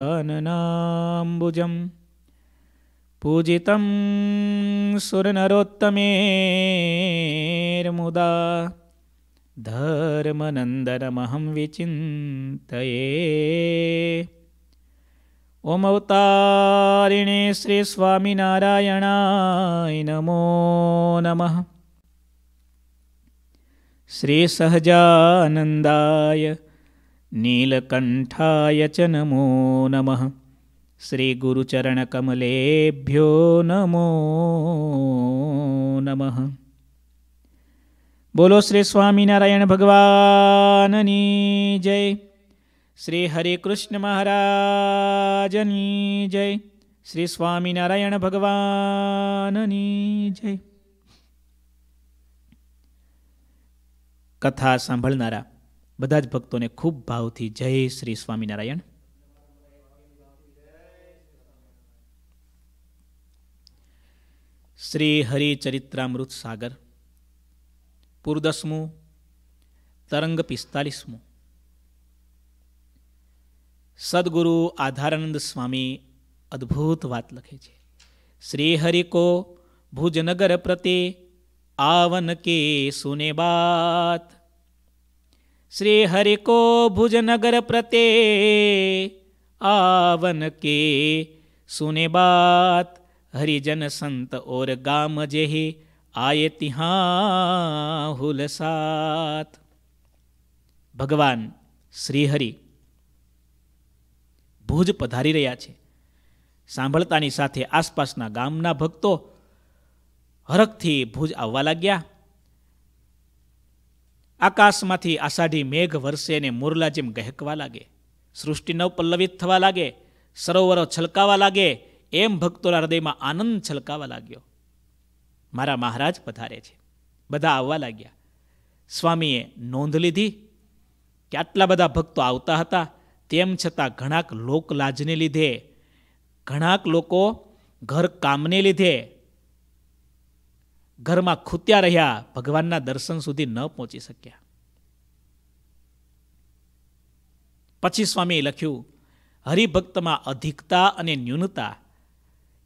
अननाम्बुजं पूजितं सुरनरोत्तमेर्मुदा धर्मनन्दनमहं विचिन्तये ॐ अवतारिणे श्रीस्वामिनारायणाय नमो नमः श्रीसहजानन्दाय नीलकण्ठाय च नमो नमः श्रीगुरुचरणकमलेभ्यो नमो नमः બોલો શ્રી સ્વામિનારાયણ ભગવાનની જય શ્રી હરે કૃષ્ણ મહારાજની જય શ્રી સ્વામિનારાયણ ભગવાનની જય કથા સાંભળનારા બધા જ ભક્તોને ખૂબ ભાવથી જય શ્રી સ્વામિનારાયણ. શ્રી હરિચરિત્રામૃત સાગર, પૂર્દસમું, તરંગ પિસ્તાલીસમું. સદગુરુ આધારાનંદ સ્વામી અદ્ભુત વાત લખે છે. શ્રી હરિ કો ભુજનગર પ્રતિ આવન કે સુને બાત. શ્રી હરિકો ભુજનગર પ્રતે આવન કે સુને બાત હરિજન સંત ઓર ગામ જેહી આયે તિહા હુલસાત ભગવાન શ્રીહરિ ભુજ પધારી રહ્યા છે. સાંભળતાની સાથે આસપાસના ગામના ભક્તો હરખથી ભુજ આવવા લાગ્યા. આકાશમાંથી આષાઢી મેઘ વરસે ને મોરલા જેમ ગહેકવા લાગે. સૃષ્ટિ નવ પલ્લવિત થવા લાગે, સરોવરો છલકાવા લાગે, એમ ભક્તોના હૃદયમાં આનંદ છલકાવા લાગ્યો. મારા મહારાજ પધારે છે. બધા આવવા લાગ્યા. સ્વામીએ નોંધ લીધી. કે આટલા બધા ભક્તો આવતા હતા, તેમ છતાં ઘણાક લોકલાજને લીધે, ઘણાક લોકો ઘર કામને લીધે ઘરમાં ખૂત્યા રહ્યા, ભગવાનના દર્શન સુધી ન પહોંચી શક્યા. પછી સ્વામીએ લખ્યું, હરિભક્તમાં અધિકતા અને ન્યૂનતા,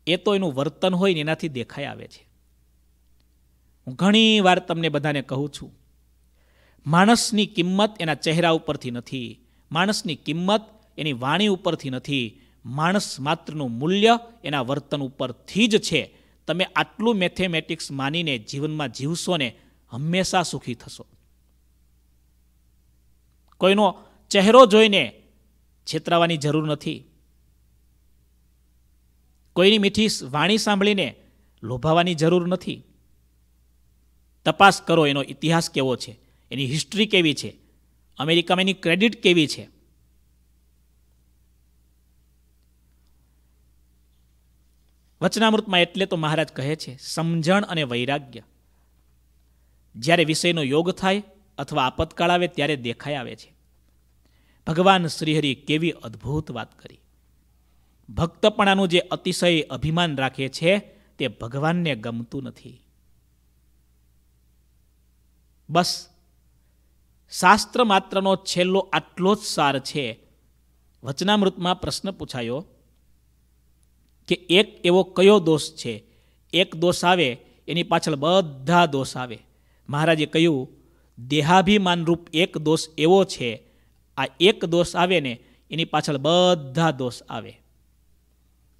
એ તો એનું વર્તન હોય ને એનાથી દેખાઈ આવે છે. હું ઘણી વાર તમને બધાને કહું છું, માણસની કિંમત એના ચહેરા ઉપરથી નથી, માણસની કિંમત એની વાણી ઉપરથી નથી, માણસ માત્રનું મૂલ્ય એના વર્તન ઉપરથી જ છે તમે આટલું મેથેમેટિક્સ માનીને જીવનમાં જીવશો ને હંમેશા સુખી થશો. કોઈનો ચહેરો જોઈને છેતરાવાની જરૂર નથી. કોઈની મીઠી વાણી સાંભળીને લોભાવાની જરૂર નથી. તપાસ કરો એનો ઇતિહાસ કેવો છે? એની હિસ્ટ્રી કેવી છે? અમેરિકામાં એની ક્રેડિટ કેવી છે? વચનામૃતમાં એટલે તો મહારાજ કહે છે, સમજણ અને વૈરાગ્ય. જ્યારે વિષયનો યોગ થાય અથવા આપતકાળ આવે ત્યારે દેખાઈ આવે છે. ભગવાન શ્રીહરિ કેવી અદ્ભુત વાત કરી. ભક્તપણાનું જે અતિશય અભિમાન રાખે છે, તે ભગવાનને ગમતું નથી. બસ, શાસ્ત્ર માત્રનો છેલ્લો આટલો જ સાર છે. વચનામૃતમાં પ્રશ્ન પૂછાયો કે એક એવો કયો દોષ છે? એક દોષ આવે, એની પાછળ બધા દોષ આવે. મહારાજે કહ્યું દેહાભિમાનરૂપ એક દોષ એવો છે, આ એક દોષ આવે ને, એની પાછળ બધા દોષ આવે.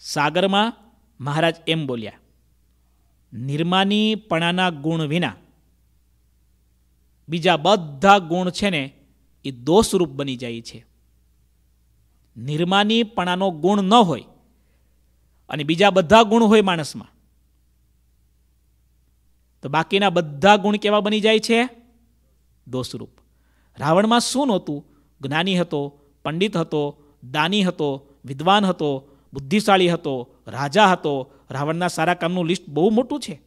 સાગરમાં મહારાજ એમ બોલ્યા, નિર્માનીપણાના ગુણ વિના બીજા બધા ગુણ છે ને, એ દોષરૂપ બની જાય છે. નિર્માનીપણાનો ગુણ ન હોય અને બીજા બધા ગુણ હોય માણસમાં. તો બાકીના બધા ગુણ કેવા બની જાય છે? દોષરૂપ. રાવણમાં શું નહોતું? જ્ઞાની હતો, પંડિત હતો, દાની હતો, વિદ્વાન હતો, બુદ્ધિશાળી હતો, રાજા હતો. રાવણના સારા કામનું લિસ્ટ બહુ મોટું છે.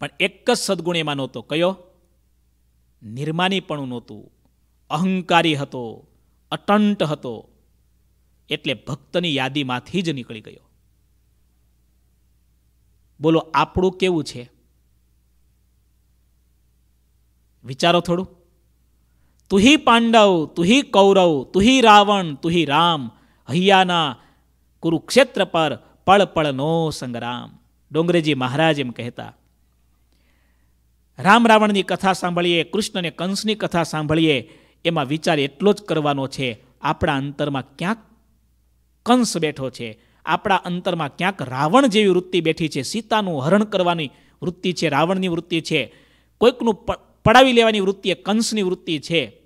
પણ એક જ સદગુણ એમાં નહોતો. કયો? નિર્માનીપણું નહોતું. અહંકારી હતો, અટંટ હતો એટલે ભક્તની યાદીમાંથી જ નીકળી ગયો. બોલો, આપણું કેવું છે? વિચારો થોડું. તુહી પાંડવ, તુહી કૌરવ, તુહી રાવણ, તુહી રામ, હૈયાના કુરુક્ષેત્ર પર પળ પળનો સંગ્રામ. ડોંગરેજી મહારાજ એમ કહેતા. રામ રાવણની કથા સાંભળીએ, કૃષ્ણને કંસની કથા સાંભળીએ, એમાં વિચાર એટલો જ કરવાનો છે, આપણા અંતરમાં ક્યાંક કંસ બેઠો છે. આપણા અંતરમાં ક્યાંક રાવણ જેવી વૃત્તિ બેઠી છે. સીતાનું હરણ કરવાની વૃત્તિ છે, રાવણની વૃત્તિ છે. કોઈકનું પડાવી લેવાની વૃત્તિ એ કંસની વૃત્તિ છે.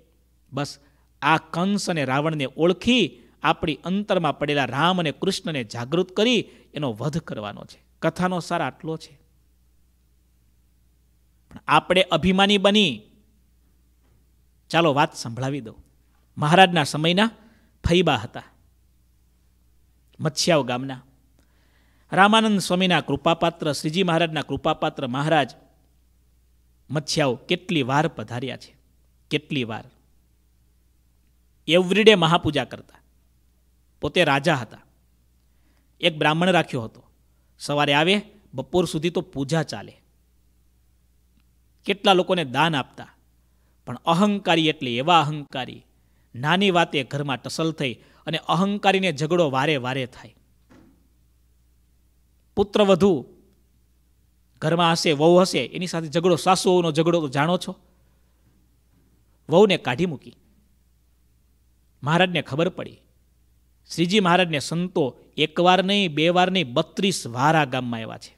બસ, આ કંસ અને રાવણને ઓળખી આપણી અંતરમાં પડેલા રામ અને કૃષ્ણને જાગૃત કરી એનો વધ કરવાનો છે. કથાનો સાર આટલો છે. પણ આપણે અભિમાની બની. ચાલો વાત સંભળાવી દઉં. મહારાજના સમયના ફૈબા હતા. મત્સ્યાવ ગામના રામાનંદ સ્વામીના કૃપાપાત્ર, શ્રીજી મહારાજના કૃપાપાત્ર મહારાજ મચ્છિયાઓ કેટલી વાર પધાર્યા છે, કેટલી વાર. એવરીડે મહાપૂજા કરતા, પોતે રાજા હતા. એક બ્રાહ્મણ રાખ્યો હતો, સવારે આવે, બપોર સુધી તો પૂજા ચાલે. કેટલા લોકોને દાન આપતા, પણ અહંકારી એટલે એવા અહંકારી, નાની વાતે ઘરમાં ટસલ થઈ અને અહંકારીને ઝઘડો વારે વારે થાય. પુત્ર વધુ ઘરમાં હશે, વહુ હશે, એની સાથે ઝઘડો, સાસુઓનો ઝઘડો તો જાણો છો? વહુને કાઢી મૂકી. મહારાજને ખબર પડી. શ્રીજી મહારાજને સંતો એક વાર નહીં, બે વાર નહીં, બત્રીસ વાર આ ગામમાં આવ્યા છે.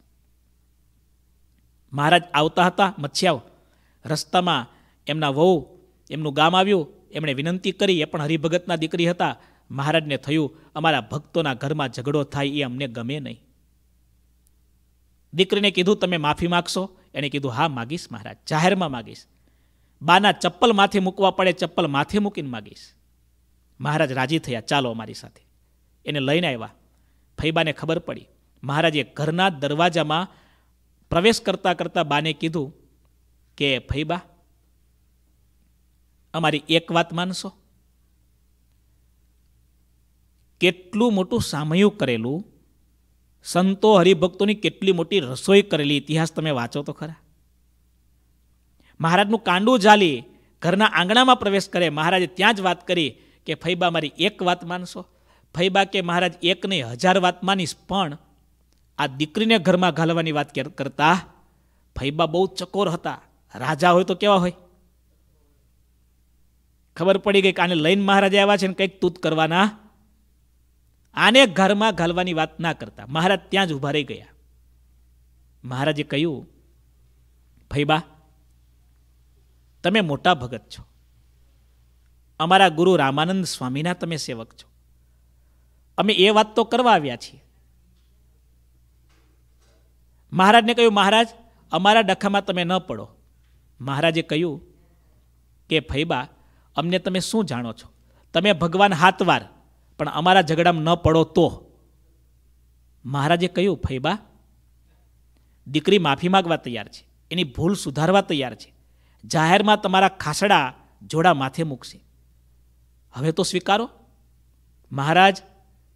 મહારાજ આવતા હતા મચ્છિયાઓ રસ્તામાં એમના વહુ, એમનું ગામ આવ્યું, એમણે વિનંતી કરી, એ પણ હરિભગતના દીકરી હતા. મહારાજને થયું, અમારા ભક્તોના ઘરમાં ઝઘડો થાય એ અમને ગમે નહીં. દીકરીને કીધું, તમે માફી માગશો? એણે કીધું, હા, માગીશ મહારાજ, જાહેરમાં માગીશ. બાના ચપ્પલ માથે મૂકવા પડે, ચપ્પલ માથે મૂકીને માગીશ. મહારાજ રાજી થયા, ચાલો અમારી સાથે. એને લઈને આવ્યા. ફૈબાને ખબર પડી. મહારાજે ઘરના દરવાજામાં પ્રવેશ કરતા કરતા બાને કીધું કે, ફૈબા, અમારી એક વાત માનશો? કેટલું મોટું સામયું કરેલું, સંતો હરિભક્તોની કેટલી મોટી રસોઈ કરેલી, ઇતિહાસ તમે વાંચો તો ખરા. મહારાજનું કાંડું જાલી ઘરના આંગણામાં પ્રવેશ કરે, મહારાજે ત્યાં જ વાત કરી કે ફૈબા મારી એક વાત માનશો. ફૈબા કે મહારાજ, એક નહીં, હજાર વાત માનીશ, પણ આ દીકરીને ઘરમાં ઘાલવાની વાત કરતા ફૈબા બહુ ચકોર હતા. રાજા હોય તો કેવા હોય? ખબર પડી ગઈ કે આને લઈને મહારાજા આવ્યા છે ને કંઈક તૂત કરવાના આને ઘરમાં ઘાલવાની વાત ના કરતા. મહારાજ ત્યાં જ ઊભા રહી ગયા. મહારાજે કહ્યું ભૈબા તમે મોટા ભગત છો. અમારા ગુરુ રામાનંદ સ્વામીના તમે સેવક છો. અમે એ વાત તો કરવા આવ્યા છીએ. મહારાજને કહ્યું, મહારાજ, અમારા ડખામાં તમે ન પડો. મહારાજે કહ્યું કે ફૈબા અમને તમે શું જાણો છો? તમે ભગવાન હાથવાર પણ અમારા ઝઘડામાં ન પડો તો. મહારાજે કહ્યું ફૈબા દીકરી માફી માગવા તૈયાર છે. એની ભૂલ સુધારવા તૈયાર છે. જાહેરમાં તમારા ખાસડા જોડા માથે મૂકશે. હવે તો સ્વીકારો. મહારાજ,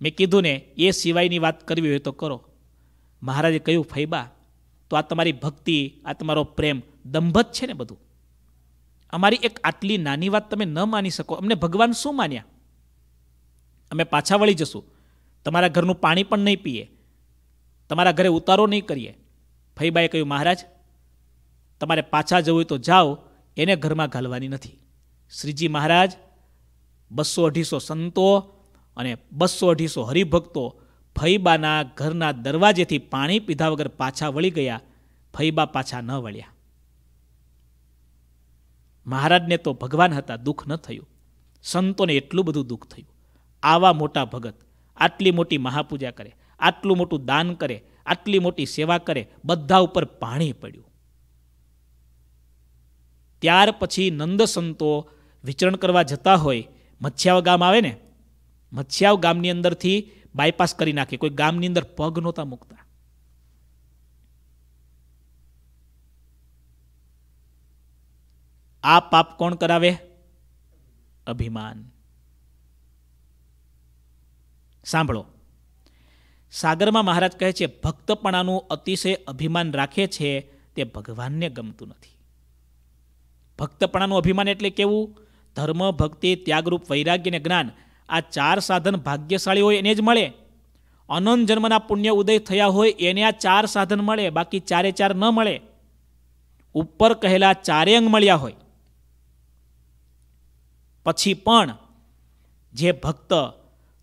મેં કીધું ને, એ સિવાયની વાત કરવી હોય તો કરો. મહારાજે કહ્યું ફૈબા તો આ તમારી ભક્તિ, આ તમારો પ્રેમ દંભ જ છે ને બધું. અમારી એક આટલી નાની વાત તમે ન માની શકો. અમને ભગવાન શું માન્યા? અમે પાછા વળી જશું. તમારા ઘરનું પાણી પણ નહીં પીએ. તમારા ઘરે ઉતારો નહીં કરીએ. ફઈબાએ કહ્યું, મહારાજ, તમારે પાછા જવું હોય તો જાઓ, એને ઘરમાં ઘાલવાની નથી. શ્રીજી મહારાજ, બસો અઢીસો સંતો અને બસો અઢીસો હરિભક્તો ફઈબાના ઘરના દરવાજેથી પાણી પીધા વગર પાછા વળી ગયા. ફઈબા પાછા ન વળ્યા. મહારાજને તો ભગવાન હતા, દુઃખ ન થયું. સંતોને એટલું બધું દુઃખ થયું. આવા મોટા ભગત, આટલી મોટી મહાપૂજા કરે, આટલું મોટું દાન કરે, આટલી મોટી સેવા કરે, બધા ઉપર પાણી પડ્યું. ત્યાર પછી નંદ સંતો વિચરણ કરવા જતા હોય મચ્છાવ ગામ આવે ને મચ્છાવ ગામની અંદરથી બાયપાસ કરી નાખે, કોઈ ગામની અંદર પગ નહોતા મૂકતા. આ પાપ કોણ કરાવે? અભિમાન. સાંભળો. સાગરમાં મહારાજ કહે છે, ભક્તપણાનું અતિશય અભિમાન રાખે છે તે ભગવાનને ગમતું નથી. ભક્તપણાનું અભિમાન એટલે કેવું? ધર્મ, ભક્તિ, ત્યાગરૂપ વૈરાગ્ય અને જ્ઞાન આ ચાર સાધન ભાગ્યશાળી હોય એને જ મળે. અનંત જન્મના પુણ્ય ઉદય થયા હોય એને આ ચાર સાધન મળે, બાકી ચારે ચાર ન મળે. ઉપર કહેલા ચારે અંગ મળ્યા હોય. પછી પણ જે ભક્ત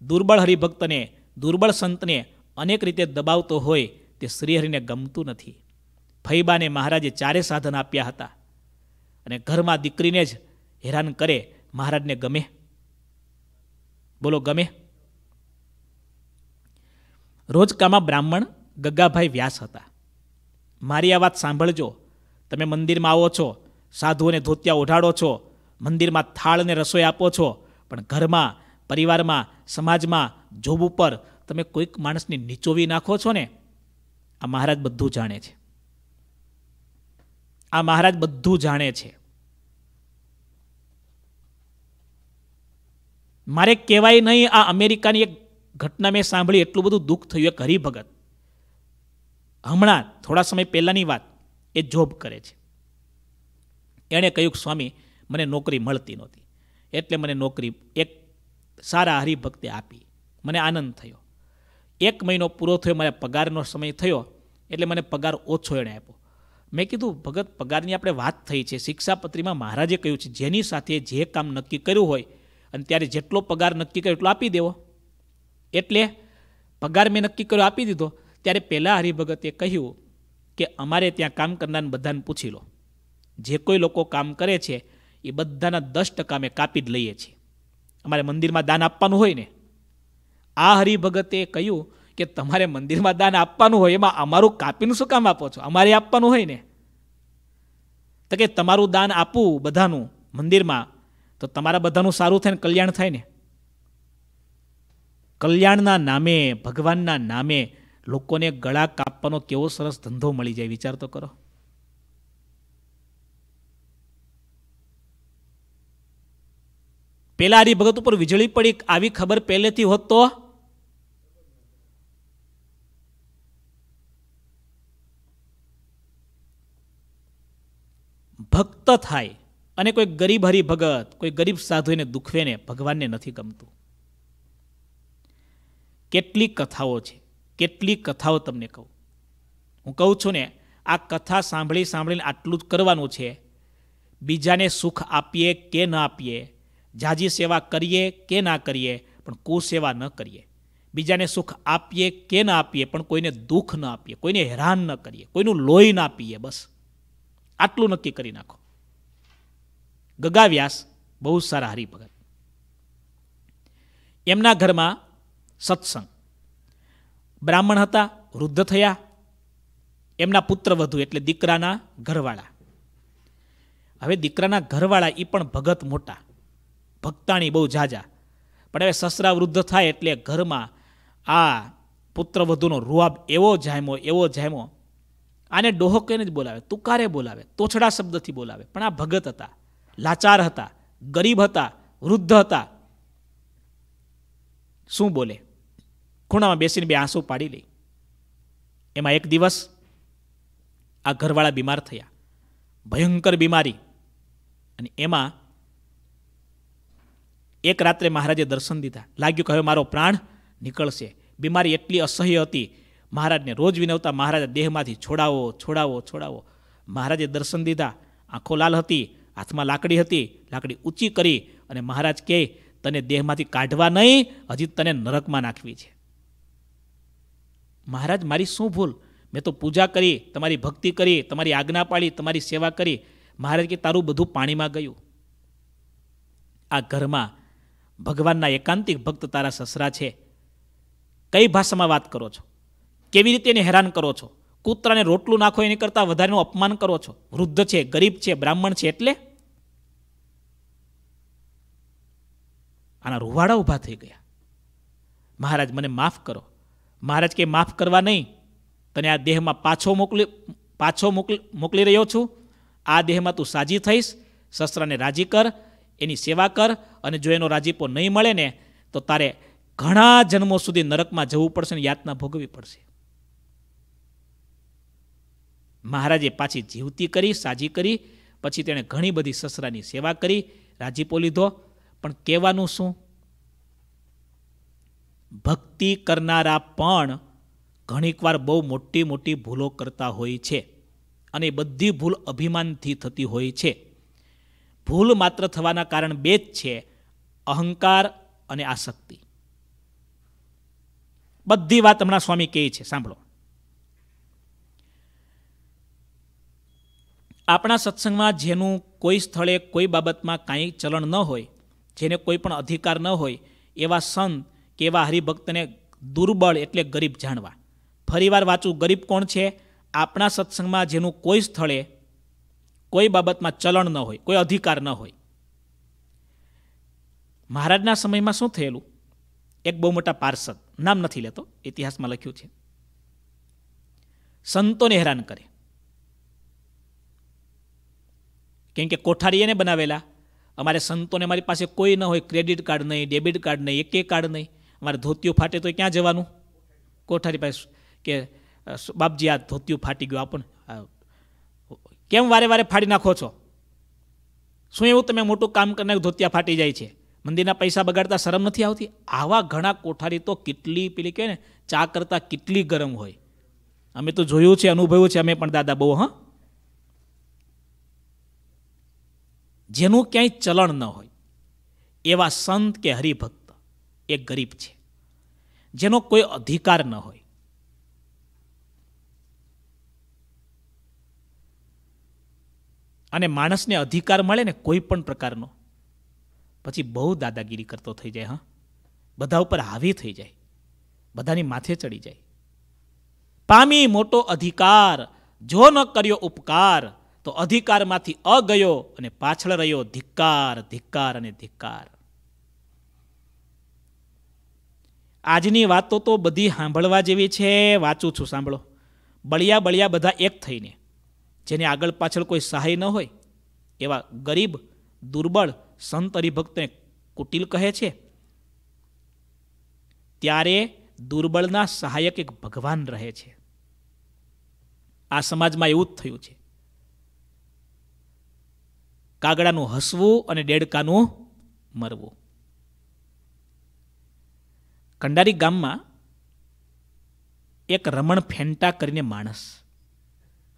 દુર્બળ હરિભક્તને, દુર્બળ સંતને અનેક રીતે દબાવતો હોય તે શ્રીહરિને ગમતું નથી. ફૈબાને મહારાજે ચારે સાધન આપ્યા હતા. અને ઘરમાં દીકરીને જ હેરાન કરે મહારાજને ગમે. બોલો, ગમે? રોજકામાં બ્રાહ્મણ ગગ્ગાભાઈ વ્યાસ હતા. મારી આ વાત સાંભળજો. તમે મંદિરમાં આવો છો, સાધુઓને ધોતિયા ઓઢાડો છો, મંદિરમાં થાળ અને રસોઈ આપો છો, પણ ઘરમાં પરિવારમાં, સમાજમાં, જોબ ઉપર તમે કોઈક માણસને નીચોવી નાખો છો ને, આ મહારાજ બધું જાણે છે. આ મહારાજ બધું જાણે છે. મારે કહેવાય નહીં આ અમેરિકાની એક ઘટના મેં સાંભળી, એટલું બધું દુઃખ થયું એક હરિભગત. હમણાં, થોડા સમય પહેલાંની વાત, એ જોબ કરે છે. એણે કહ્યું સ્વામી, મને નોકરી મળતી નહોતી. એટલે મને નોકરી, એક સારા હરિભક્તે આપી. મને આનંદ થયો. એક મહિનો પૂરો થયો, મારા પગારનો સમય થયો, એટલે મને પગાર ઓછો એણે આપ્યો. મેં કીધું, ભગત, પગારની આપણે વાત થઈ છે. શિક્ષાપત્રીમાં મહારાજે કહ્યું છે, જેની સાથે જે કામ નક્કી કર્યું હોય અને ત્યારે જેટલો પગાર નક્કી કર્યો એટલો આપી દેવો. એટલે પગાર મેં નક્કી કર્યો, આપી દીધો. ત્યારે પહેલાં હરિભગતે કહ્યું કે, અમારે ત્યાં કામ કરનાર બધાને પૂછી લો. જે કોઈ લોકો કામ કરે છે, એ બધાના દસ ટકા અમે કાપી જ લઈએ છીએ. અમારે મંદિરમાં દાન આપવાનું હોય ને? આ હરિભગતે કહ્યું કે તમારે મંદિરમાં દાન આપવાનું હોય, એમાં અમારું કાપીનું શું કામ આપો છો? અમારે આપવાનું હોય ને? તો કે તમારું દાન આપવું બધાનું મંદિરમાં, તો તમારા બધાનું સારું થાય ને કલ્યાણ થાય ને? કલ્યાણના નામે, ભગવાનના નામે લોકોને ગળા કાપવાનો કેવો સરસ ધંધો મળી જાય, વિચાર તો કરો. પેલા હરિભગત ઉપર વીજળી પડી, આવી ખબર પહેલેથી હોત તો? ભક્ત થાય અને કોઈ ગરીબ હરિભગત કોઈ ગરીબ સાધુ એને દુખવે ને ભગવાનને નથી ગમતું. કેટલી કથાઓ છે, કેટલી કથાઓ તમને કહું. હું કહું છું ને, આ કથા સાંભળી સાંભળીને આટલું જ કરવાનું છે. બીજાને સુખ આપીએ કે ન આપીએ જાજી સેવા કરીએ કે ના કરીએ, પણ કુસેવા ન કરીએ. બીજાને સુખ આપીએ કે ના આપીએ, પણ કોઈને દુઃખ ન આપીએ, કોઈને હેરાન ન કરીએ, કોઈનું લોહી ના પીએ બસ. આટલું નક્કી કરી નાખો. ગગા વ્યાસ બહુ સારા હરિભગત. એમના ઘરમાં સત્સંગ. બ્રાહ્મણ હતા, વૃદ્ધ થયા. એમના પુત્ર વધુ, એટલે દીકરાના ઘરવાળા. હવે દીકરાના ઘરવાળા એ પણ ભગત મોટા. ભક્તાણી બહુ જાજા. પણ હવે સસરા વૃદ્ધ થાય એટલે ઘરમાં આ પુત્રવધુનો રૂઆબ એવો જામો એવો જાયમો આને ડોહો કહીને જ બોલાવે તુકારે બોલાવે? તોછડા શબ્દથી બોલાવે. પણ આ ભગત હતા, લાચાર હતા, ગરીબ હતા, વૃદ્ધ હતા. શું બોલે? ખૂણામાં બેસીને બે આંસુ પાડી લે એમાં એક દિવસ આ ઘરવાળા બીમાર થયા. ભયંકર બીમારી. અને એમાં એક રાત્રે મહારાજે દર્શન દીધા. લાગ્યું કે હવે મારો પ્રાણ નીકળશે. બીમારી એટલી અસહ્ય હતી, મહારાજને રોજ વિનવતા મહારાજ દેહમાંથી છોડાવો છોડાવો છોડાવો. મહારાજે દર્શન દીધા. આંખો લાલ હતી, હાથમાં લાકડી હતી. લાકડી ઊંચી કરી અને મહારાજ કહે, તને દેહમાંથી કાઢવા નહીં, હજી તને નરકમાં નાખવી છે. મહારાજ, મારી શું ભૂલ? મેં તો પૂજા કરી, તમારી ભક્તિ કરી, તમારી આજ્ઞા પાડી તમારી સેવા કરી. મહારાજ કે, તારું બધું પાણીમાં ગયું. આ ઘરમાં ભગવાનના એકાંતિક ભક્ત તારા સસરા છે. કઈ ભાષામાં વાત કરો છો? કેવી રીતે એને હેરાન કરો છો? કૂતરાને રોટલું નાખો એની કરતાં વધારેનું અપમાન કરો છો? વૃદ્ધ છે, ગરીબ છે, બ્રાહ્મણ છે એટલે? આના રૂવાડા ઊભા થઈ ગયા. મહારાજ, મને માફ કરો. મહારાજ કે માફ કરવા નહીં. તને આ દેહમાં પાછો મોકલી પાછો મોકલી મોકલી રહ્યો છું. આ દેહમાં તું સાજી થઈશ. શસ્ત્રને રાજી કર. એની સેવા કર અને જો એનો રાજીપો નહીં મળે ને, તો તારે ઘણા જન્મો સુધી નરકમાં જવું પડશે ને યાતના ભોગવવી પડશે. મહારાજે પાછી જીવતી કરી, સાજી કરી, પછી તેણે ઘણી બધી સસરાની સેવા કરી, રાજીપો લીધો. પણ કહેવાનું શું? ભક્તિ કરનારા પણ ઘણીકવાર બહુ મોટી મોટી ભૂલો કરતા હોય છે અને બધી ભૂલ અભિમાનથી થતી હોય છે. ભૂલ માત્ર થવાના કારણ બે જ છે, અહંકાર અને આસક્તિ. બધી વાત હમણાં સ્વામી કહે છે, સાંભળો. આપણા સત્સંગમાં જેનું કોઈ સ્થળે કોઈ બાબતમાં કાંઈ ચલણ ન હોય, જેને કોઈ પણ અધિકાર ન હોય, એવા સંત કે એવા હરિભક્તને દુર્બળ એટલે ગરીબ જાણવા. ફરીવાર વાંચું, ગરીબ કોણ છે? આપણા સત્સંગમાં જેનું કોઈ સ્થળે કોઈ બાબતમાં ચલણ ન હોય, કોઈ અધિકાર ન હોય. મહારાજના સમયમાં શું થયેલું? એક બહુ મોટા પાર્ષદ, નામ નથી લેતો, ઇતિહાસમાં લખ્યું છે. સંતોને હેરાન કરે. કેમ કે કોઠારી એને બનાવેલા. અમારે સંતોને મારી પાસે કોઈ ન હોય, ક્રેડિટ કાર્ડ નહીં, ડેબિટ કાર્ડ નહીં, એકે કાર્ડ નહીં. અમારે ધોતિયું ફાટે તો ક્યાં જવાનું? કોઠારી પાસે કે બાપજી, આ ધોતિયું ફાટી ગયું આપણ કેમ વારે વારે ફાડી નાખો છો? શું એવું તમે મોટું કામ કરીને ધોતિયા ફાટી જાય છે? મંદિરના પૈસા બગાડતા શરમ નથી આવતી? આવા ઘણા કોઠારી તો કેટલી પેલી કહે ને, ચા કરતાં કેટલી ગરમ હોય. અમે તો જોયું છે, અનુભવ્યું છે, અમે પણ દાદા બહુ, હા. જેનું ક્યાંય ચલણ ન હોય. એવા સંત કે હરિભક્ત એ ગરીબ છે. જેનો કોઈ અધિકાર ન હોય. અને માણસને અધિકાર મળે ને કોઈ પણ પ્રકારનો. પછી બહુ દાદાગીરી કરતો થઈ જાય, હા. બધા ઉપર હાવી થઈ જાય. બધાની માથે ચડી જાય. પામી મોટો અધિકાર, જો ન કર્યો ઉપકાર, તો અધિકારમાંથી અગયો અને પાછળ રહ્યો ધિક્કાર ધિક્કાર અને ધિક્કાર. આજની વાતો તો બધી સાંભળવા જેવી છે, વાંચું છું, સાંભળો. બળિયા બળિયા બધા એક થઈને. જેને આગળ પાછળ કોઈ સહાય ન હોય, એવા ગરીબ, દુર્બળ સંત હરિભક્તને કુટિલ કહે છે, ત્યારે દુર્બળના સહાયક એક ભગવાન રહે છે. આ સમાજમાં એવું જ થયું છે. કાગડાનું હસવું અને ડેડકાનું મરવું. કંડારી ગામમાં એક રમણ ફેંટા કરીને માણસ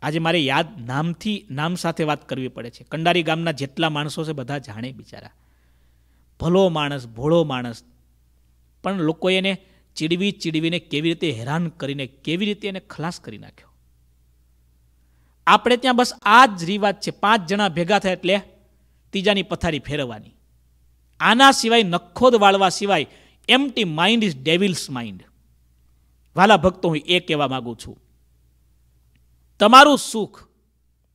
આજે મારે યાદ નામથી નામ સાથે વાત કરવી પડે છે. કંડારી ગામના જેટલા માણસો છે બધા જાણે બિચારા. ભલો માણસ, ભોળો માણસ. પણ લોકોએ એને ચીડવી ચીડવીને કેવી રીતે હેરાન કરીને, કેવી રીતે એને ખલાસ કરી નાખ્યો? આપણે ત્યાં બસ આ જ રિવાજ છે. પાંચ જણા ભેગા થાય એટલે ત્રીજાની પથારી ફેરવવાની. આના સિવાય નખોદ વાળવા સિવાય empty mind is devil's mind વાલા ભક્તો, હું એ કહેવા માગું છું. તમારું સુખ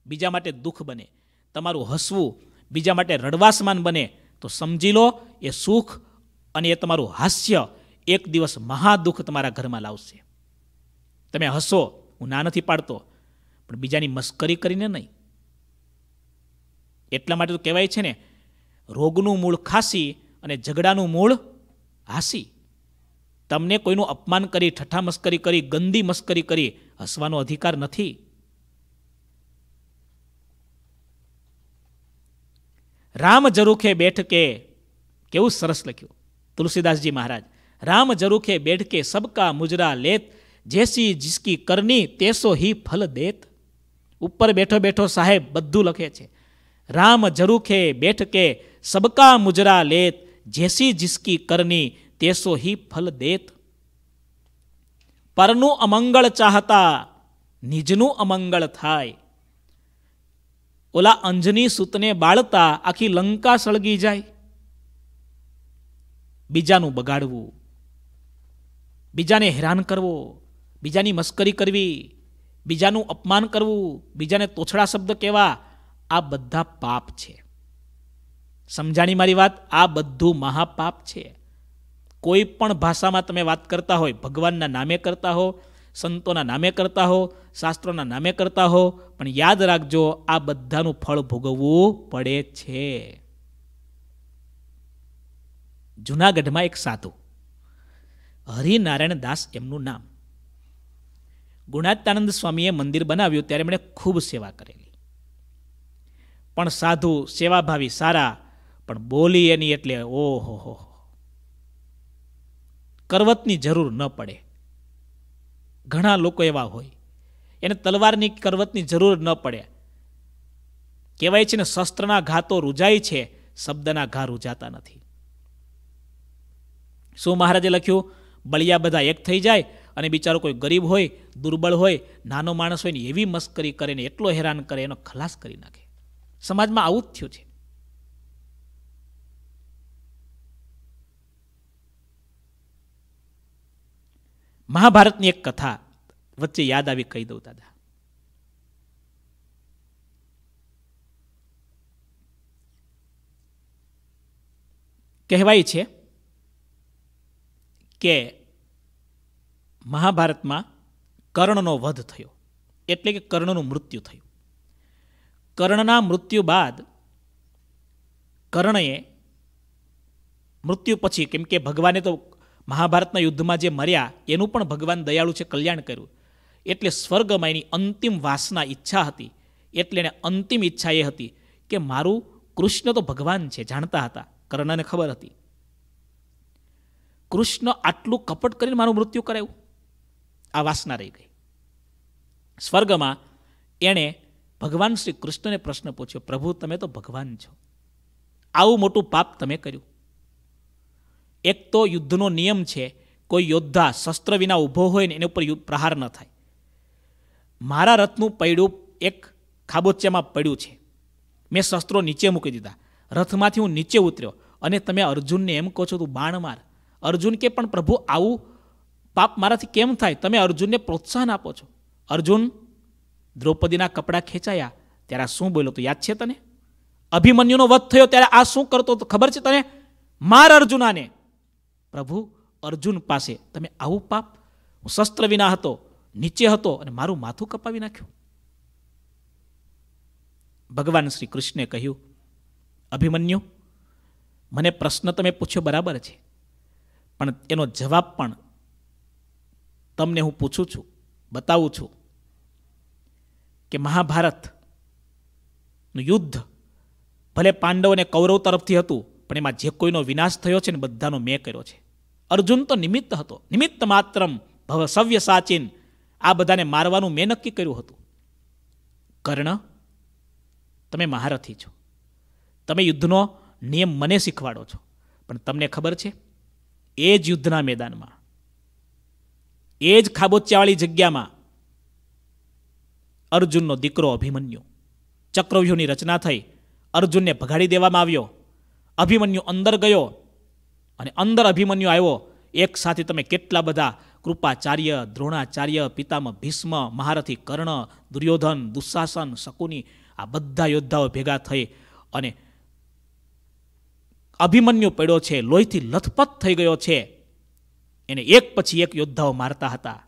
બીજા માટે દુઃખ બને. તમારું હસવું બીજા માટે રડવાસમાન બને. તો સમજી લો, એ સુખ અને એ તમારું હાસ્ય એક દિવસ મહાદુઃખ તમારા ઘરમાં લાવશે. તમે હસો, હું ના નથી પાડતો, પણ બીજાની મસ્કરી કરીને નહીં. એટલા માટે તો કહેવાય છે ને, રોગનું મૂળ ખાંસી અને ઝઘડાનું મૂળ હાસી. તમને કોઈનું અપમાન કરી, ઠઠ્ઠા મસ્કરી કરી, ગંદી મસ્કરી કરી હસવાનો અધિકાર નથી. રામ જરૂખે બેઠકે કેવું સરસ લખ્યું. તુલસીદાસજી મહારાજ, રામ જરૂખે બેઠકે સબકા મુજરા લેત, જેસી જીસકી કરની તેસો હી ફલ દેત. ઉપર બેઠો બેઠો સાહેબ બધું લખે છે. રામ જરૂખે બેઠકે સબકા મુજરા લેત, જેસી જીસકી કરની તેસો હી ફલ દેત. પરનું અમંગળ ચાહતા, નિજનું અમંગળ થાય. ઓલા અંજની સૂતને બાળતા આખી લંકા સળગી જાય. બીજાનું બગાડવું. બીજાને હેરાન કરવો. બીજાની મસ્કરી કરવી. બીજાનું અપમાન કરવું. બીજાને તોછડા શબ્દ કહેવા. આ બધા પાપ છે. સમજાણી મારી વાત? આ બધું મહાપાપ છે. કોઈ પણ ભાષામાં તમે વાત કરતા હોય, ભગવાનના નામે કરતા હો સંતોના નામે કરતા હો, શાસ્ત્રોના નામે કરતા હો, પણ યાદ રાખજો, આ બધાનું ફળ ભોગવવું પડે છે. જુનાગઢમાં એક સાધુ, હરિનારાયણ દાસ એમનું નામ. ગુણાત્યાનંદ સ્વામીએ મંદિર બનાવ્યું ત્યારે એમણે ખૂબ સેવા કરેલી. પણ સાધુ સેવાભાવી સારા, પણ બોલી એની એટલે ઓહો હો કરવતની જરૂર ન પડે. ઘણા લોકો એવા હોય. એને તલવારની કરવતની જરૂર ન પડે. કહેવાય છે ને, શસ્ત્રના ઘા તો રૂજાય છે, શબ્દના ઘા રૂજાતા નથી. શું મહારાજે લખ્યું? બળિયા બધા એક થઈ જાય અને બિચારો કોઈ ગરીબ હોય, દુર્બળ હોય, નાનો માણસ હોય ને એવી મસ્કરી કરે ને એટલો હેરાન કરે, એનો ખલાસ કરી નાખે. સમાજમાં આવું જ થયું છે. મહાભારતની એક કથા વચ્ચે યાદ આવી કહી દઉં દાદા. કહેવાય છે કે મહાભારતમાં કર્ણનો વધ થયો. એટલે કે કર્ણનું મૃત્યુ થયું. કર્ણના મૃત્યુ બાદ કર્ણએ મૃત્યુ પછી, કેમ કે ભગવાને તો મહાભારતના યુદ્ધમાં જે મર્યા, એનું પણ ભગવાન દયાળુ છે કલ્યાણ કર્યું. એટલે સ્વર્ગમાં એની અંતિમ વાસના ઈચ્છા હતી. એટલે એને અંતિમ ઈચ્છા એ હતી કે મારું કૃષ્ણ તો ભગવાન છે, જાણતા હતા, કર્ણને ખબર હતી. કૃષ્ણ આટલું કપટ કરીને મારું મૃત્યુ કરાયું. આ વાસના રહી ગઈ. સ્વર્ગમાં એણે ભગવાન શ્રી કૃષ્ણને પ્રશ્ન પૂછ્યો, પ્રભુ, તમે તો ભગવાન છો. આવું મોટું પાપ તમે કર્યું. એક તો યુદ્ધનો નિયમ છે, કોઈ યોદ્ધા શસ્ત્ર વિના ઊભો હોય ને એના ઉપર પ્રહાર ન થાય. મારા રથનું પૈડું એક ખાબોચિયામાં પડ્યું છે. મેં શસ્ત્રો નીચે મૂકી દીધા. રથમાંથી હું નીચે ઉતર્યો અને તમે અર્જુનને એમ કહો છો, તું બાણ માર. અર્જુન કે, પણ પ્રભુ, આવું પાપ મારાથી કેમ થાય? તમે અર્જુનને પ્રોત્સાહન આપો છો. અર્જુન, દ્રૌપદીના કપડાં ખેંચાયા. ત્યારે આ શું બોલ્યો તો? યાદ છે તને? અભિમન્યુનો વધ થયો ત્યારે આ શું કરતો તો ખબર છે તને? માર અર્જુનાને. પ્રભુ અર્જુન પાસે, તમે આવું પાપ, હું શસ્ત્ર વિના હતો, નીચે હતો અને મારું માથું કપાવી નાખ્યું. ભગવાન શ્રી કૃષ્ણે કહ્યું, અભિમન્યુ, મને પ્રશ્ન તમે પૂછ્યો બરાબર છે, પણ એનો જવાબ પણ તમને હું પૂછું છું, બતાવું છું કે મહાભારતનું યુદ્ધ ભલે પાંડવ અને કૌરવ તરફથી હતું પણ એમાં જે કોઈનો વિનાશ થયો છે ને બધાનો મેં કર્યો છે. અર્જુન તો નિમિત્ત હતો. નિમિત્ત માત્રમ ભવ સવ્ય સાચીન આ બધાને મારવાનું મેં નક્કી કર્યું હતું. કર્ણ, તમે મહારથી છો. તમે યુદ્ધનો નિયમ મને શીખવાડો છો. પણ તમને ખબર છે, એ જ યુદ્ધના મેદાનમાં, એ જ ખાબોચિયાવાળી જગ્યામાં અર્જુનનો દીકરો અભિમન્યુ ચક્રવ્યૂહની રચના થઈ. અર્જુનને ભગાડી દેવામાં આવ્યો. અભિમન્યુ અંદર ગયો અને અંદર અભિમન્યુ આવ્યો. એક સાથે તમે કેટલા બધા કૃપાચાર્ય, દ્રોણાચાર્ય પિતામાં ભીષ્મ, મહારથી કર્ણ, દુર્યોધન, દુઃશાસન, શકુની આ બધા યોદ્ધાઓ ભેગા થઈ અને અભિમન્યુ પડ્યો છે, લોહીથી લથપથ થઈ ગયો છે. એને એક પછી એક યોદ્ધાઓ મારતા હતા.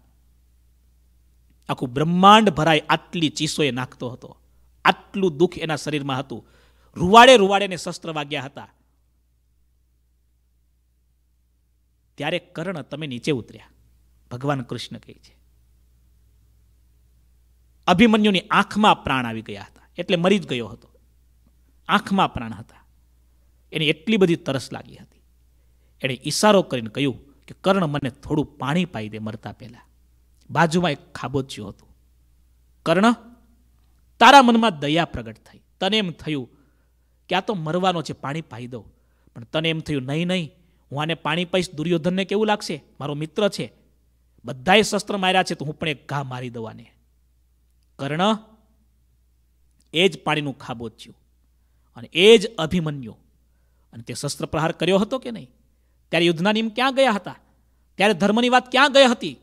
આખું બ્રહ્માંડ ભરાય આટલી ચીસો એ નાખતો હતો. આટલું દુઃખ એના શરીરમાં હતું. રૂવાડે રૂવાડેને શસ્ત્ર વાગ્યા હતા. ત્યારે કર્ણ તમે નીચે ઉતર્યા. ભગવાન કૃષ્ણ કહે છે. અભિમન્યુની આંખમાં પ્રાણ આવી ગયા હતા. એટલે મરી જ ગયો હતો. આંખમાં પ્રાણ હતા. એને એટલી બધી તરસ લાગી હતી. એણે ઈશારો કરીને કહ્યું કે કર્ણ મને થોડું પાણી પાઈ દે મરતા પહેલા. બાજુમાં એક ખાબોચ્યું હતું. કર્ણ, તારા મનમાં દયા પ્રગટ થઈ. તને એમ થયું કે આ તો મરવાનો છે, પાણી પાઈ દઉં. પણ તને એમ થયું, નહીં નહીં, હું આને પાણી પાઈશ, દુર્યોધનને કેવું લાગશે? મારો મિત્ર છે. બધાએ શસ્ત્ર માર્યા છે, તો હું પણ એક ઘા મારી દઉં કર્ણ, એ જ પાણીનું ખાબોચ્યું અને એ જ અભિમન્યુ. અને તે શસ્ત્ર પ્રહાર કર્યો હતો કે નહીં? ત્યારે યુદ્ધના નિયમ ક્યાં ગયા હતા? ત્યારે ધર્મની વાત ક્યાં ગઈ હતી?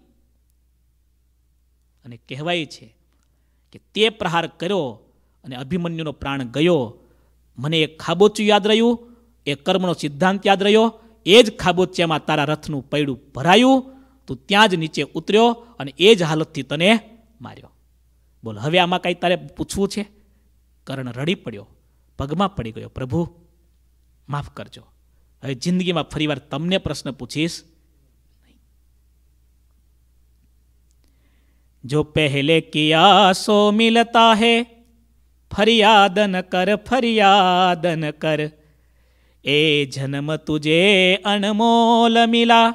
અને કહેવાય છે કે તે પ્રહાર કર્યો અને અભિમન્યુનો પ્રાણ ગયો મને એ ખાબોચું યાદ રહ્યું એ કર્મનો સિદ્ધાંત યાદ રહ્યો, એ જ ખાબોચિયામાં તારા રથનું પૈડું ભરાયું, તું ત્યાં જ નીચે ઉતર્યો અને એ જ હાલતથી તને માર્યો. બોલ, હવે આમાં કાંઈ તારે પૂછવું છે? કર્ણ રડી પડ્યો, પગમાં પડી ગયો, પ્રભુ, માફ કરજો. હવે જિંદગીમાં ફરીવાર તમને પ્રશ્ન પૂછીશ જો પહેલે કિયા સો મિલતા હૈ ફરિયાદન કર ફરિયાદન કર. એ જન્મ તુજે અણમોલ મિલા,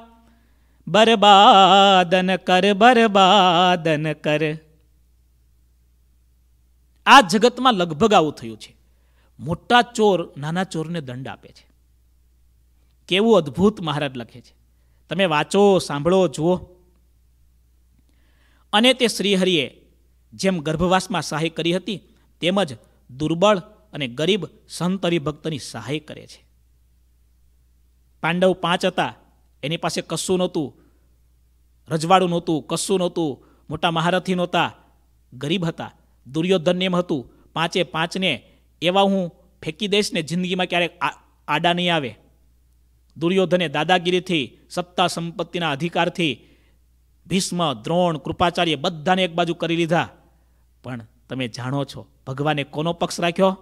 બરબાદન કર બરબાદન કર. આ જગતમાં લગભગ આવું થયું છે. મોટા ચોર નાના ચોરને દંડ આપે છે. કેવું અદ્ભુત મહારાજ લખે છે. તમે વાંચો, સાંભળો, જુઓ. અને તે શ્રીહરિએ જેમ ગર્ભવાસમાં સહાય કરી હતી તેમજ દુર્બળ અને ગરીબ સંત ભક્તની સહાય કરે છે. પાંડવ પાંચ હતા, એની પાસે કશું નહોતું, રજવાડું નહોતું, કશું નહોતું, મોટા મહારથી નહોતા, ગરીબ હતા દુર્યોધન એમ હતું, પાંચે પાંચને, એવા હું ફેંકી દઈશ ને જિંદગીમાં ક્યારેક આડા નહીં આવે. દુર્યોધને દાદાગીરીથી, સત્તા સંપત્તિના અધિકારથી, ભીષ્મ, દ્રોણ, કૃપાચાર્ય બધાને એક બાજુ કરી લીધા. પણ તમે જાણો છો, ભગવાને કોનો પક્ષ રાખ્યો?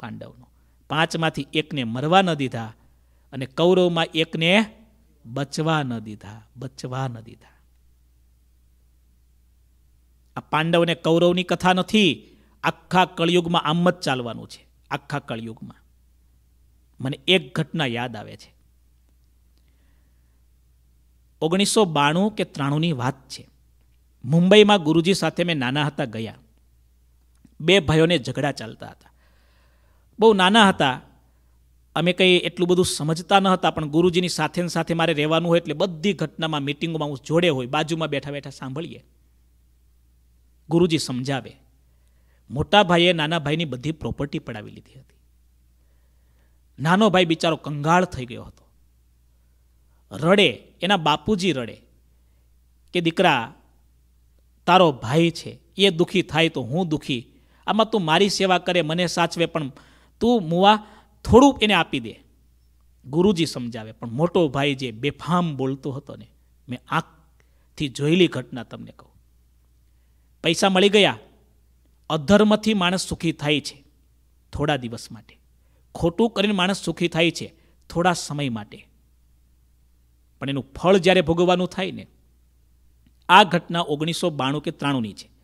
પાંડવનો. પાંચમાંથી એકને મરવા ન દીધા અને કૌરવમાં એકને બચવા ન દીધા, બચવા ન દીધા. આ પાંડવ અને કૌરવની કથા નથી, આખા કળિયુગમાં આમ જ ચાલવાનું છે, આખા કળિયુગમાં. મને એક ઘટના યાદ આવે છે. ઓગણીસો બાણું કે ત્રાણુંની વાત છે. મુંબઈમાં ગુરુજી સાથે મેં નાના હતા ગયા. બે ભાઈઓને ઝઘડા ચાલતા હતા. બહુ નાના હતા. અમે કંઈ એટલું બધું સમજતા ન હતા, પણ ગુરુજીની સાથે ને સાથે મારે રહેવાનું હોય એટલે બધી ઘટનામાં મિટિંગોમાં હું જોડે હોય, બાજુમાં બેઠા બેઠા સાંભળીએ. ગુરુજી સમજાવે, મોટા ભાઈએ નાના ભાઈની બધી પ્રોપર્ટી પડાવી લીધી હતી. નાનો ભાઈ બિચારો કંગાળ થઈ ગયો હતો. રડે, એના બાપુજી રડે કે દીકરા, તારો ભાઈ છે, એ દુઃખી થાય તો હું દુઃખી આમાં તું મારી સેવા કરે, મને સાચવે, પણ તું મુવા થોડું એને આપી દે. ગુરુજી સમજાવે, પણ મોટો ભાઈ જે બેફામ બોલતો હતો ને, મેં આંખથી જોયેલી ઘટના તમને કહું. પૈસા મળી ગયા, અધર્મથી માણસ સુખી થાય છે, થોડા દિવસ માટે. ખોટું કરીને માણસ સુખી થાય છે, થોડા સમય માટે. પણ એનું ફળ જ્યારે ભોગવવાનું થાય ને, આ ઘટના ઓગણીસો બાણું કે ત્રાણુંની છે.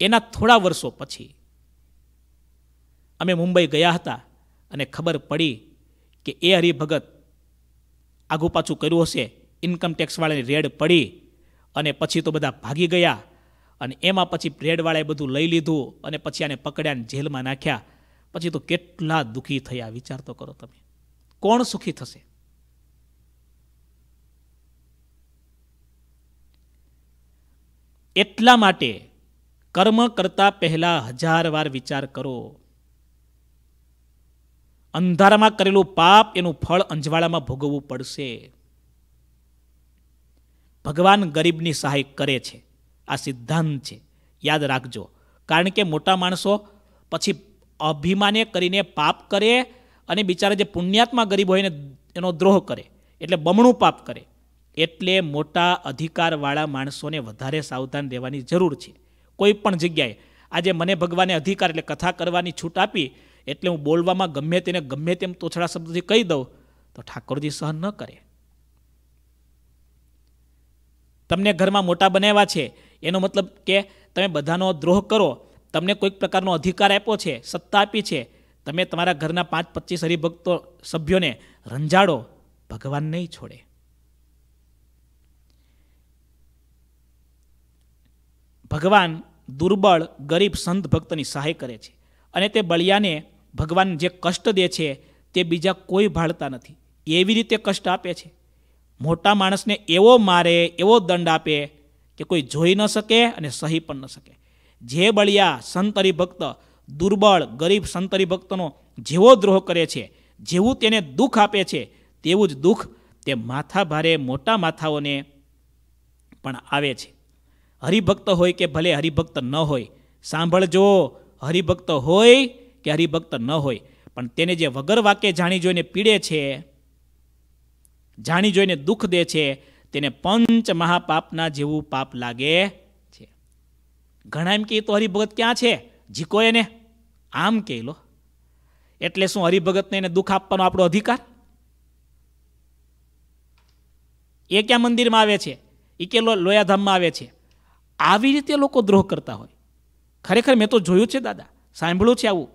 એના થોડા વર્ષો પછી અમે મુંબઈ ગયા હતા અને ખબર પડી કે એ હરિભગત આગુ પાછું કર્યું હશે ઇન્કમ ટેક્સવાળાની રેડ પડી અને પછી તો બધા ભાગી ગયા અને એમાં પછી રેડવાળાએ બધું લઈ લીધું અને પછી આને પકડ્યા જેલમાં નાખ્યા. પછી તો કેટલા દુઃખી થયા, વિચાર તો કરો તમે. કોણ સુખી થશે? એટલા માટે કર્મ કરતા પહેલા હજાર વાર વિચાર કરો. અંધારામાં કરેલું પાપ એનું ફળ અંજવાળામાં ભોગવવું પડશે. ભગવાન ગરીબની સહાય કરે છે. આ સિદ્ધાંત છે. યાદ રાખજો. કારણ કે મોટા માણસો પછી અભિમાને કરીને પાપ કરે અને બિચારા જે પુણ્યાત્મા ગરીબ હોય એને, એનો દ્રોહ કરે. એટલે બમણું પાપ કરે. એટલે મોટા અધિકારવાળા માણસોને વધારે સાવધાન રહેવાની જરૂર છે. કોઈ પણ જગ્યાએ. આજે મને ભગવાને અધિકાર એટલે કથા કરવાની છૂટ આપી, એટલે હું બોલવામાં ગમે તેને ગમે તેમ તોછડા શબ્દથી કહી દઉં, તો ઠાકોરજી સહન ન કરે. તમને ઘરમાં મોટા બનાવ્યા છે, એનો મતલબ કે તમે બધાનો દ્રોહ કરો, તમને કોઈક પ્રકારનો અધિકાર આપ્યો છે, સત્તા આપી છે, તમે તમારા ઘરના પાંચ પચીસ હરિભક્તો સભ્યોને રંજાડો, ભગવાન નહીં છોડે. ભગવાન દુર્બળ, ગરીબ, સંત ભક્તની સહાય કરે છે. અને તે બળિયાને ભગવાન જે કષ્ટ દે છે, તે બીજા કોઈ ભાળતા નથી. એવી રીતે કષ્ટ આપે છે. મોટા માણસને એવો મારે, એવો દંડ આપે કે કોઈ જોઈ ન શકે અને સહી પણ ન શકે. જે બળિયા સંતરી ભક્ત, દુર્બળ, ગરીબ, સંતરી ભક્તનો જેવો દ્રોહ કરે છે, જેવું તેને દુઃખ આપે છે, તેવું જ દુઃખ તે માથા ભારે મોટા માથાઓને પણ આવે છે. હરિભક્ત હોય કે ભલે હરિભક્ત ન હોય. સાંભળજો, હરિભક્ત હોય કે હરિભક્ત ન હોય. પણ તેને જે વગર વાક્ય જાણી જોઈને પીડે છે, જાણી જોઈને દુઃખ દે છે, તેને પંચ મહાપાપના જેવું પાપ લાગે છે. ઘણા એમ કે તો હરિભગત ક્યાં છે? જીકો એને. આમ કે લો. એટલે શું હરિભગતને એને દુઃખ આપવાનો આપણો અધિકાર? એ ક્યાં મંદિરમાં આવે છે? એ કે લોયાધામમાં આવે છે. આવી રીતે લોકો દ્રોહ કરતા હોય. ખરેખર મેં તો જોયું છે દાદા. સાંભળ્યું છે આવું.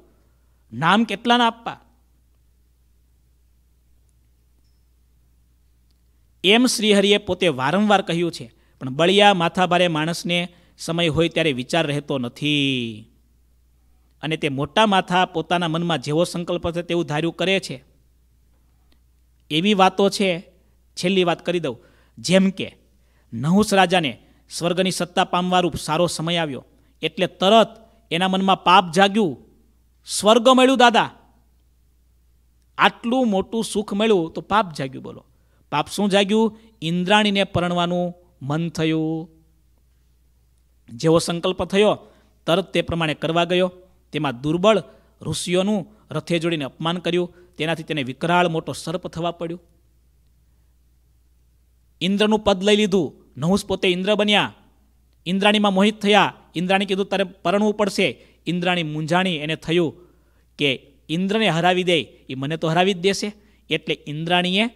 નામ કેટલાના આપવા? એમ શ્રીહરિએ પોતે વારંવાર કહ્યું છે, પણ બળિયા માથાભારે માણસને સમય હોય ત્યારે વિચાર રહેતો નથી. અને તે મોટા માથા પોતાના મનમાં જેવો સંકલ્પ છે તેવું ધાર્યું કરે છે. એવી વાતો છે, છેલ્લી વાત કરી દઉં. જેમ કે, નહુસ રાજાને સ્વર્ગની સત્તા પામવારૂપ સારો સમય આવ્યો. એટલે તરત એના મનમાં પાપ જાગ્યું. સ્વર્ગ મળ્યું, દાદા. આટલું મોટું સુખ મળ્યું તો પાપ જાગ્યું, બોલો. પાપ શું જાગ્યું? ઇન્દ્રાણીને પરણવાનું મન થયું. જેવો સંકલ્પ થયો, તરત તે પ્રમાણે કરવા ગયો. તેમાં દુર્બળ ઋષિઓનું રથે જોડીને અપમાન કર્યું. તેનાથી તેને વિકરાળ મોટો સર્પ થવા પડ્યું. ઇન્દ્રનું પદ લઈ લીધું. નહુસ પોતે ઇન્દ્ર બન્યા. ઇન્દ્રાણીમાં મોહિત થયા. ઇન્દ્રાણી કીધું, તારે પરણવું પડશે. ઇન્દ્રાણી મૂંઝાણી એને થયું કે, ઇન્દ્રને હરાવી દે. એ મને તો હરાવી જ દેશે. એટલે ઇન્દ્રાણીએ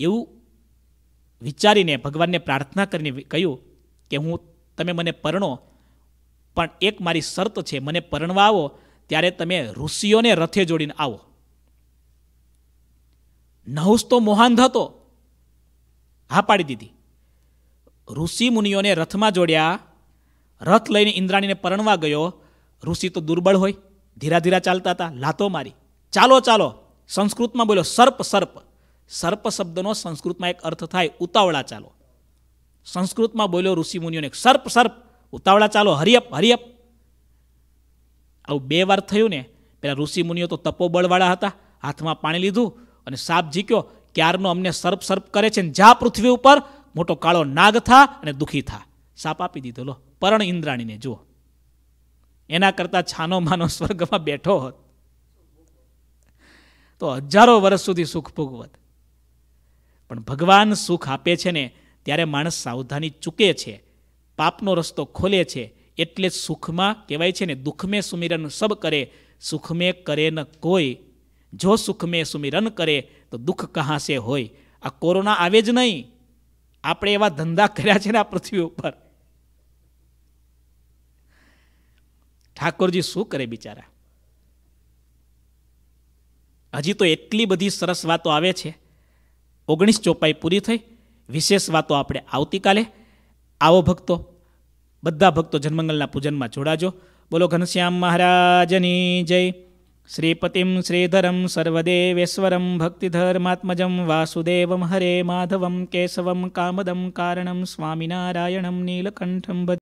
એવું વિચારીને ભગવાનને પ્રાર્થના કરીને કહ્યું કે, હું, તમે મને પરણો, પણ એક મારી શરત છે, મને પરણવા આવો, ત્યારે તમે ઋષિઓને રથે જોડીને આવો. નહુસ તો મોહાંધ હતો. હા પાડી દીધી. ઋષિ મુનિઓને રથમાં જોડ્યા, રથ લઈને ઇન્દ્રાણીને પરણવા ગયો. ઋષિ તો દુર્બળ હોય, ધીરા ધીરા ચાલતા હતા, લાતો મારી. ચાલો ચાલો, સંસ્કૃતમાં બોલ્યો સર્પ સર્પ. સર્પ શબ્દનો સંસ્કૃતમાં એક અર્થ થાય, ઉતાવળા ચાલો. સંસ્કૃતમાં બોલ્યો ઋષિ મુનિઓને, સર્પ સર્પ, ઉતાવળા ચાલો, હરિયપ હરિયપ. આવું બે વાર થયું ને, પેલા ઋષિ મુનિઓ તો તપોબળવાળા હતા, હાથમાં પાણી લીધું અને સાપ ઝીક્યો. ક્યારનો અમને સર્પ સર્પ કરે છે ને, જા પૃથ્વી ઉપર મોટો કાળો નાગ થા અને દુઃખી થા. સાપ આપી દીધો, લો, પરણ ઇન્દ્રાણીને જુઓ. એના કરતાં છાનો માનો સ્વર્ગમાં બેઠો હોત. તો હજારો વર્ષ સુધી સુખ ભોગવત. પણ ભગવાન સુખ આપે છે ને, ત્યારે માણસ સાવધાની ચૂકે છે. પાપનો રસ્તો ખોલે છે. એટલે સુખમાં કહેવાય છે ને, દુઃખમે સુમિરન સબ કરે, સુખમે કરે ન કોઈ. જો સુખમે સુમિરન કરે, તો દુઃખ કહાં સે હોય? આ કોરોના આવે જ નહીં. આપણે એવા ધંધા કર્યા છે ને આ પૃથ્વી ઉપર. ઠાકોરજી શું કરે બિચારા? હજી તો એટલી બધી સરસ વાતો આવે છે. ઓગણીસ ચોપાઈ પૂરી થઈ. વિશેષ વાતો આપણે આવતીકાલે. આવો ભક્તો, બધા ભક્તો જન્મંગલના પૂજનમાં જોડાજો. બોલો ઘનશ્યામ મહારાજની જય. શ્રીપતિમ શ્રીધરમ સર્વદેવેશ્વરમ ભક્તિધર્માત્મજમ વાસુદેવમ હરે માધવમ કેશવમ કામદમ કારણમ સ્વામિનારાયણમ નીલકંઠમ